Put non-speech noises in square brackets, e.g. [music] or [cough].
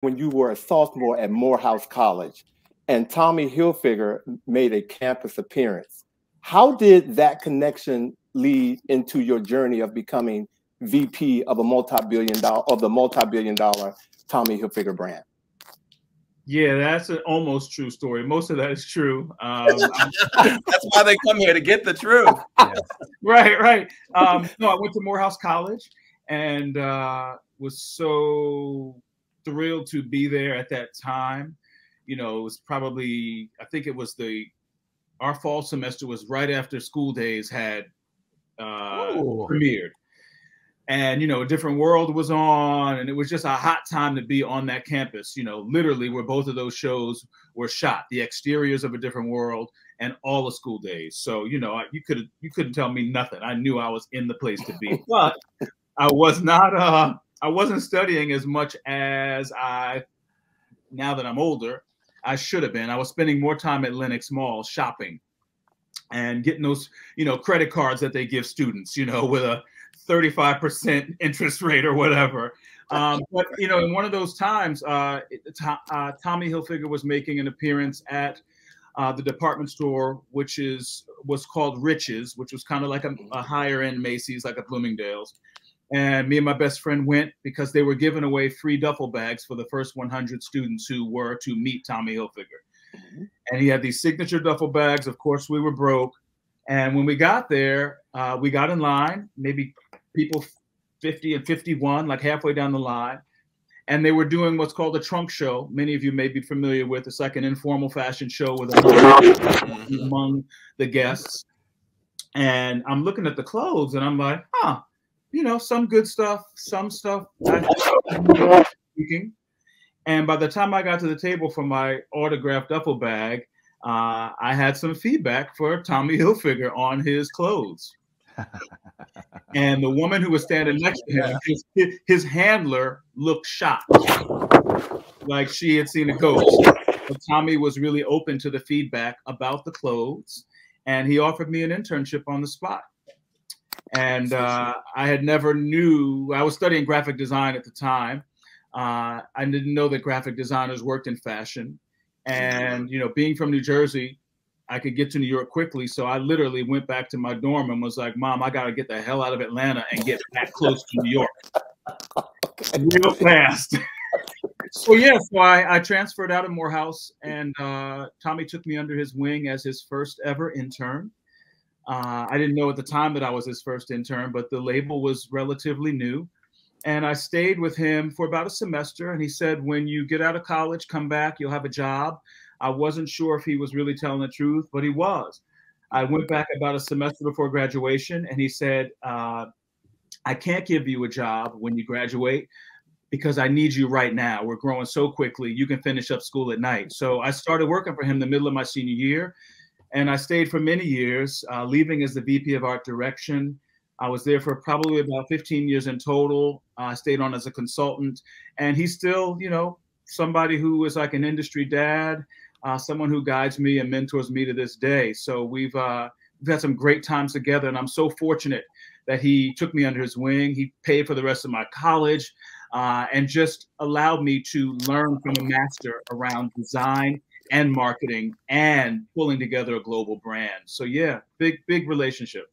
when you were a sophomore at Morehouse College and Tommy Hilfiger made a campus appearance. How did that connection lead into your journey of becoming VP of a multi-billion dollar of the multi-billion dollar Tommy Hilfiger brand? Yeah, that's an almost true story. Most of that is true. Um, [laughs] that's why they come here to get the truth. [laughs] right, right. Um, no, I went to Morehouse College and uh, was so thrilled to be there at that time. You know, it was probably I think it was the our fall semester was right after School Daze had uh, premiered, and you know, a different world was on, and it was just a hot time to be on that campus. You know, literally where both of those shows were shot, the exteriors of a different world and all the School Daze. So you know, you could you couldn't tell me nothing. I knew I was in the place to be, [laughs] but I was not. Uh, I wasn't studying as much as I. Now that I'm older, I should have been. I was spending more time at Lenox Mall shopping and getting those, you know, credit cards that they give students, you know, with a 35% [laughs] interest rate or whatever. Um, but you know, in one of those times, uh, uh, Tommy Hilfiger was making an appearance at uh, the department store, which is was called Rich's, which was kind of like a, a, higher end Macy's, like a Bloomingdale's. And me and my best friend went because they were giving away free duffel bags for the first 100 students who were to meet Tommy Hilfiger. Mm-hmm. And he had these signature duffel bags. Of course, we were broke. And when we got there, uh, we got in line, maybe people 50 and 51, like halfway down the line. And they were doing what's called a trunk show. Many of you may be familiar with. It's like an informal fashion show with a among the guests. And I'm looking at the clothes and I'm like, huh, you know, some good stuff, some stuff. Speaking. And by the time I got to the table for my autographed duffel bag, uh, I had some feedback for Tommy Hilfiger on his clothes. [laughs] and the woman who was standing next to him, his, his handler looked shocked, like she had seen a ghost. But Tommy was really open to the feedback about the clothes, and he offered me an internship on the spot and uh, I had never knew. I was studying graphic design at the time. Uh, I didn't know that graphic designers worked in fashion, and you know, being from New Jersey, I could get to New York quickly. So I literally went back to my dorm and was like, "Mom, I got to get the hell out of Atlanta and get back close to New York [laughs] real fast." [laughs] so yeah, so I, I, transferred out of Morehouse, and uh, Tommy took me under his wing as his first ever intern. Uh, I didn't know at the time that I was his first intern, but the label was relatively new. And I stayed with him for about a semester. And he said, when you get out of college, come back, you'll have a job. I wasn't sure if he was really telling the truth, but he was. I went back about a semester before graduation, and he said, uh, I can't give you a job when you graduate because I need you right now. We're growing so quickly. You can finish up school at night. So I started working for him the middle of my senior year. And I stayed for many years, uh, leaving as the VP of art direction. I was there for probably about 15 years in total. I stayed on as a consultant, and he's still, you know, somebody who is like an industry dad, uh, someone who guides me and mentors me to this day. So we've uh, we've had some great times together, and I'm so fortunate that he took me under his wing. He paid for the rest of my college, uh, and just allowed me to learn from a master around design and marketing and pulling together a global brand. So yeah, big big relationship.